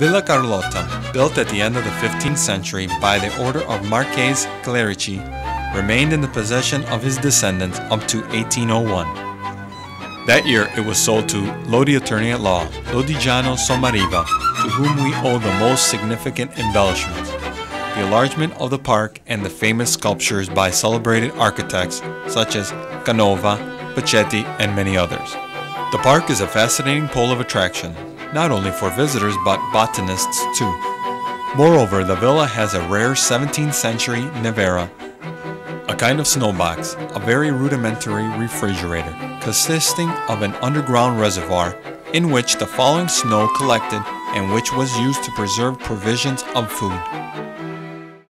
Villa Carlotta, built at the end of the 15th century by the order of Marques Clerici, remained in the possession of his descendants up to 1801. That year, it was sold to Lodi Attorney at Law, Lodigiano Sommariva, to whom we owe the most significant embellishments the enlargement of the park and the famous sculptures by celebrated architects such as Canova, Pacetti, and many others. The park is a fascinating pole of attraction, not only for visitors but botanists too. Moreover, the villa has a rare 17th century nevera, a kind of snowbox, a very rudimentary refrigerator, consisting of an underground reservoir in which the falling snow collected and which was used to preserve provisions of food.